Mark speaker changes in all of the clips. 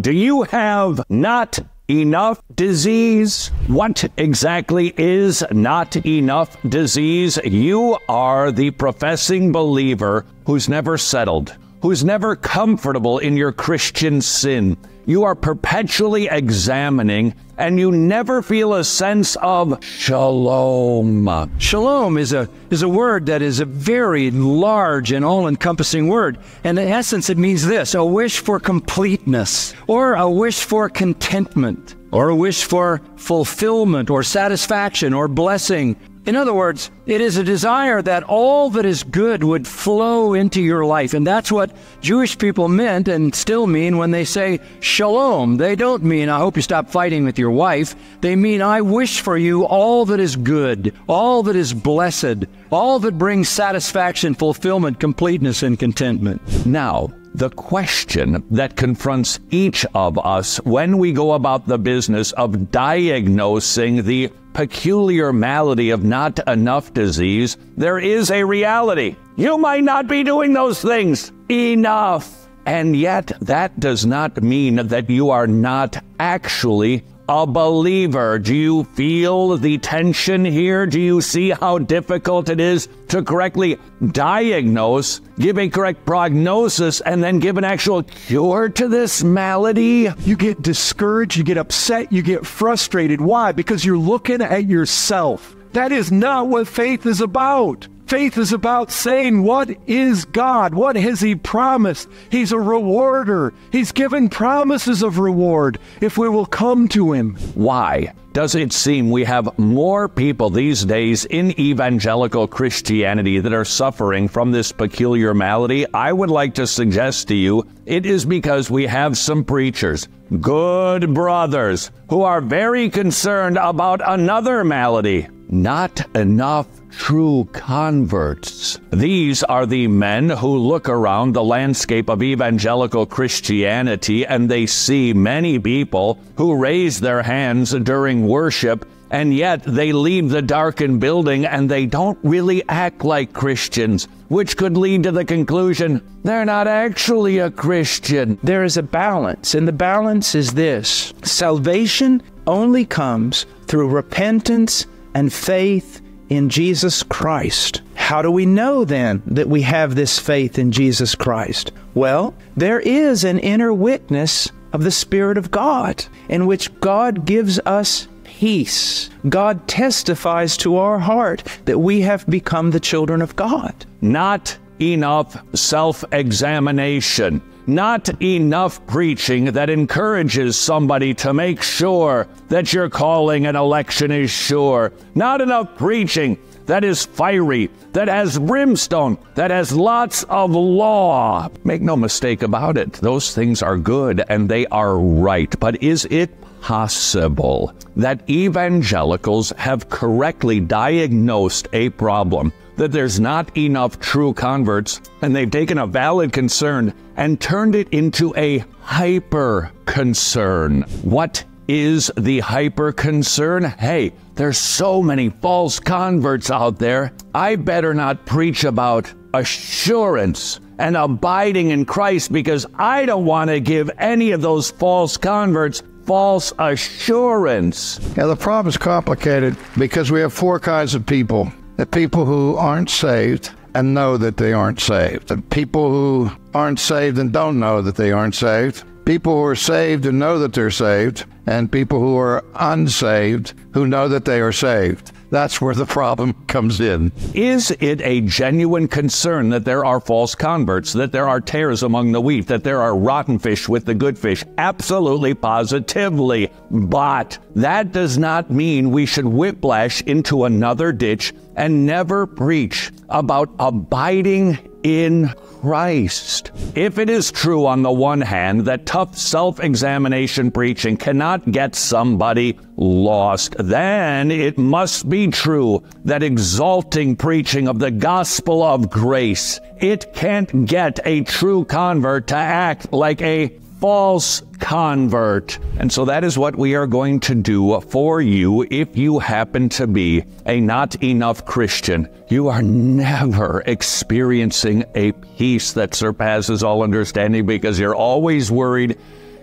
Speaker 1: Do you have not enough disease? What exactly is not enough disease? You are the professing believer who's never settled, who's never comfortable in your Christian sin. You are perpetually examining and you never feel a sense of shalom.
Speaker 2: Shalom is a is a word that is a very large and all-encompassing word. And in essence it means this, a wish for completeness or a wish for contentment or a wish for fulfillment or satisfaction or blessing in other words, it is a desire that all that is good would flow into your life. And that's what Jewish people meant and still mean when they say shalom. They don't mean, I hope you stop fighting with your wife. They mean, I wish for you all that is good, all that is blessed, all that brings satisfaction, fulfillment, completeness, and contentment.
Speaker 1: Now, the question that confronts each of us when we go about the business of diagnosing the peculiar malady of not enough disease, there is a reality. You might not be doing those things enough. And yet, that does not mean that you are not actually a believer. Do you feel the tension here? Do you see how difficult it is to correctly diagnose, give a correct prognosis, and then give an actual cure to this malady?
Speaker 3: You get discouraged, you get upset, you get frustrated. Why? Because you're looking at yourself. That is not what faith is about. Faith is about saying, What is God? What has He promised? He's a rewarder. He's given promises of reward if we will come to Him.
Speaker 1: Why does it seem we have more people these days in evangelical Christianity that are suffering from this peculiar malady? I would like to suggest to you it is because we have some preachers, good brothers, who are very concerned about another malady not enough true converts. These are the men who look around the landscape of evangelical Christianity and they see many people who raise their hands during worship and yet they leave the darkened building and they don't really act like Christians, which could lead to the conclusion they're not actually a Christian.
Speaker 4: There is a balance, and the balance is this salvation only comes through repentance and faith in Jesus Christ. How do we know then that we have this faith in Jesus Christ? Well, there is an inner witness of the Spirit of God in which God gives us peace. God testifies to our heart that we have become the children of God.
Speaker 1: Not enough self examination not enough preaching that encourages somebody to make sure that your calling and election is sure, not enough preaching that is fiery, that has brimstone, that has lots of law. Make no mistake about it, those things are good and they are right. But is it possible that evangelicals have correctly diagnosed a problem? that there's not enough true converts, and they've taken a valid concern and turned it into a hyper concern. What is the hyper concern? Hey, there's so many false converts out there. I better not preach about assurance and abiding in Christ because I don't want to give any of those false converts false assurance.
Speaker 5: Yeah, the problem is complicated because we have four kinds of people the people who aren't saved and know that they aren't saved, the people who aren't saved and don't know that they aren't saved, people who are saved and know that they're saved, and people who are unsaved who know that they are saved. That's where the problem comes in.
Speaker 1: Is it a genuine concern that there are false converts, that there are tares among the wheat, that there are rotten fish with the good fish? Absolutely, positively. But that does not mean we should whiplash into another ditch and never preach about abiding in Christ. If it is true on the one hand that tough self examination preaching cannot get somebody lost, then it must be true that exalting preaching of the gospel of grace, it can't get a true convert to act like a false convert. And so that is what we are going to do for you if you happen to be a not enough Christian. You are never experiencing a peace that surpasses all understanding because you're always worried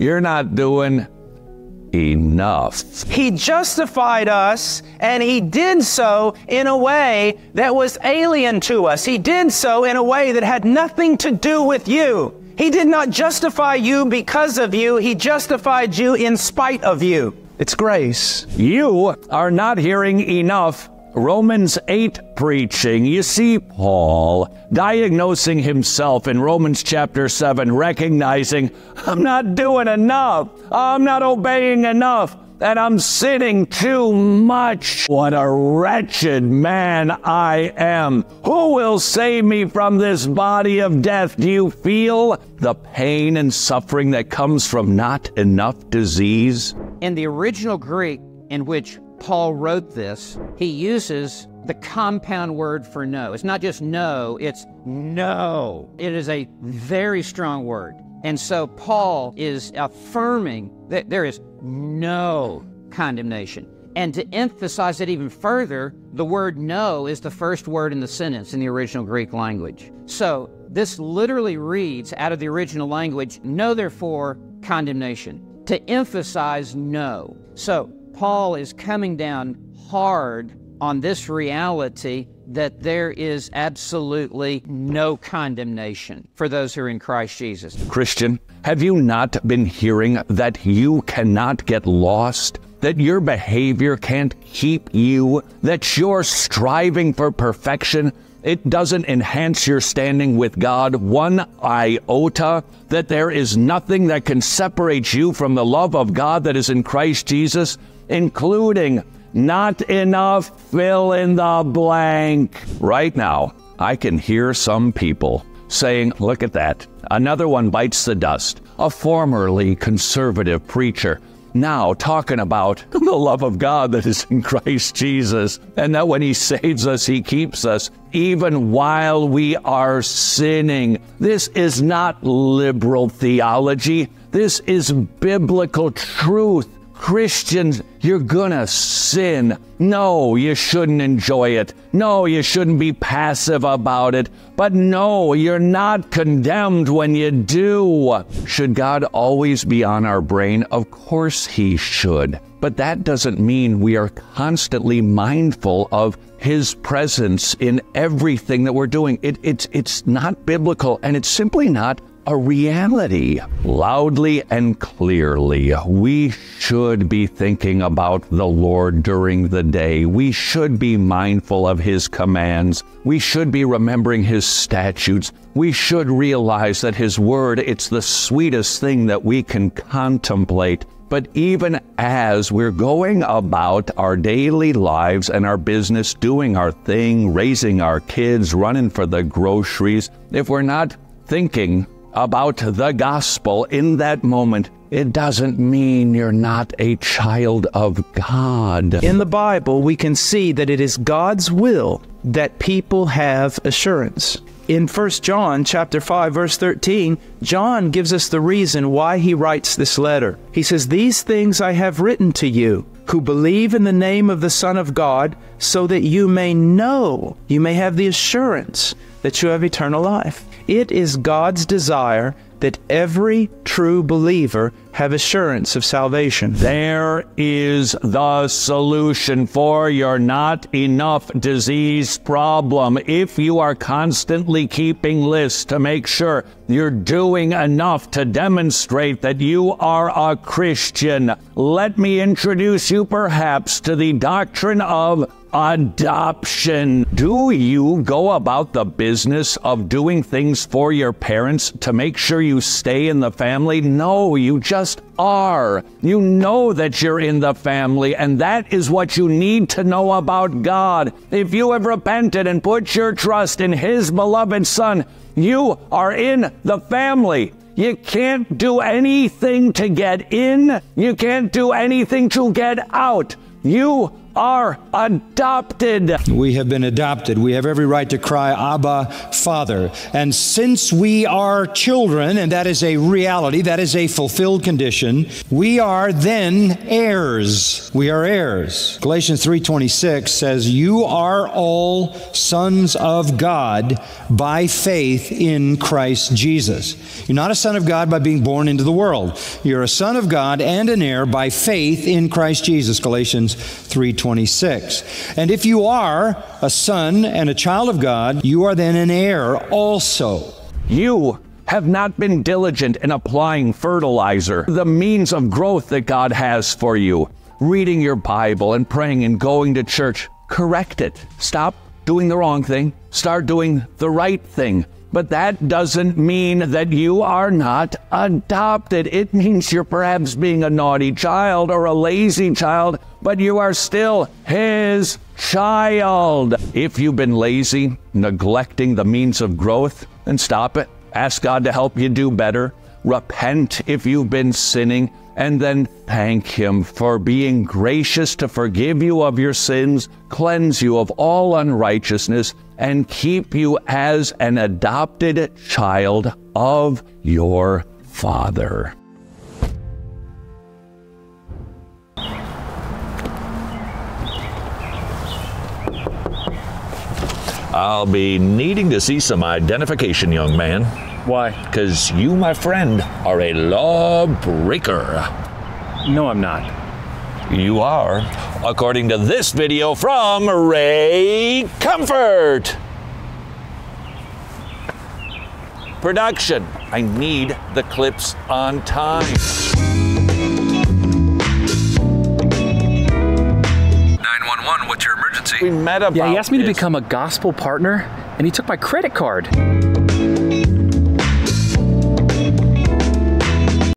Speaker 1: you're not doing enough.
Speaker 4: He justified us, and He did so in a way that was alien to us. He did so in a way that had nothing to do with you. He did not justify you because of you, He justified you in spite of you. It's grace.
Speaker 1: You are not hearing enough Romans 8 preaching. You see, Paul diagnosing himself in Romans chapter 7, recognizing, I'm not doing enough. I'm not obeying enough. And I'm sinning too much. What a wretched man I am. Who will save me from this body of death? Do you feel the pain and suffering that comes from not enough disease?
Speaker 6: In the original Greek in which Paul wrote this, he uses the compound word for no. It's not just no, it's no. It is a very strong word. And so Paul is affirming that there is no condemnation. And to emphasize it even further, the word no is the first word in the sentence in the original Greek language. So this literally reads out of the original language, no, therefore, condemnation, to emphasize no. So Paul is coming down hard on this reality that there is absolutely no condemnation for those who are in Christ Jesus.
Speaker 1: Christian, have you not been hearing that you cannot get lost? That your behavior can't keep you? That you're striving for perfection? It doesn't enhance your standing with God one iota. That there is nothing that can separate you from the love of God that is in Christ Jesus? including not enough fill in the blank. Right now, I can hear some people saying, Look at that. Another one bites the dust. A formerly conservative preacher now talking about the love of God that is in Christ Jesus, and that when He saves us, He keeps us even while we are sinning. This is not liberal theology, this is biblical truth. Christians, you're gonna sin. No, you shouldn't enjoy it. No, you shouldn't be passive about it. But no, you're not condemned when you do. Should God always be on our brain? Of course He should. But that doesn't mean we are constantly mindful of His presence in everything that we're doing. It, it's, it's not biblical and it's simply not a reality. Loudly and clearly, we should be thinking about the Lord during the day. We should be mindful of His commands. We should be remembering His statutes. We should realize that His Word, it's the sweetest thing that we can contemplate. But even as we're going about our daily lives and our business, doing our thing, raising our kids, running for the groceries, if we're not thinking about the gospel in that moment, it doesn't mean you're not a child of God.
Speaker 4: In the Bible, we can see that it is God's will that people have assurance. In 1 John chapter 5 verse 13, John gives us the reason why he writes this letter. He says, "These things I have written to you who believe in the name of the Son of God, so that you may know, you may have the assurance that you have eternal life." It is God's desire that every true believer have assurance of salvation.
Speaker 1: There is the solution for your not enough disease problem. If you are constantly keeping lists to make sure you're doing enough to demonstrate that you are a Christian, let me introduce you perhaps to the doctrine of adoption. Do you go about the business of doing things for your parents to make sure you stay in the family? No, you just are. You know that you're in the family, and that is what you need to know about God. If you have repented and put your trust in His beloved Son, you are in the family. You can't do anything to get in. You can't do anything to get out. You are adopted.
Speaker 2: We have been adopted. We have every right to cry, Abba, Father. And since we are children, and that is a reality, that is a fulfilled condition, we are then heirs. We are heirs. Galatians 3:26 says, "You are all sons of God by faith in Christ Jesus." You're not a son of God by being born into the world. You're a son of God and an heir by faith in Christ Jesus. Galatians 3:26. And if you are a son and a child of God, you are then an heir also.
Speaker 1: You have not been diligent in applying fertilizer, the means of growth that God has for you. Reading your Bible and praying and going to church. Correct it. Stop doing the wrong thing. Start doing the right thing. But that doesn't mean that you are not adopted. It means you're perhaps being a naughty child or a lazy child, but you are still his child. If you've been lazy, neglecting the means of growth, then stop it. Ask God to help you do better. Repent if you've been sinning and then thank Him for being gracious to forgive you of your sins, cleanse you of all unrighteousness, and keep you as an adopted child of your Father.
Speaker 7: I'll be needing to see some identification, young man.
Speaker 8: Why?
Speaker 7: Because you, my friend, are a lawbreaker.
Speaker 8: No, I'm not.
Speaker 7: You are, according to this video from Ray Comfort. Production. I need the clips on time.
Speaker 9: 911, what's your emergency?
Speaker 7: We met about
Speaker 8: Yeah, he asked me to become a gospel partner, and he took my credit card.